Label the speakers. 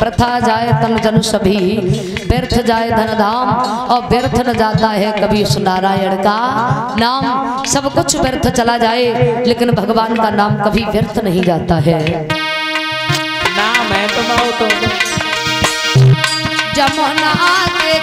Speaker 1: प्रथा जाए तन जन सभी व्यर्थ जाए धन धाम और व्यर्थ न जाता है कभी उस नारायण का नाम। सब कुछ व्यर्थ चला जाए लेकिन भगवान का नाम कभी व्यर्थ नहीं जाता है।
Speaker 2: नाम है तो मैं तो।
Speaker 1: जमुना के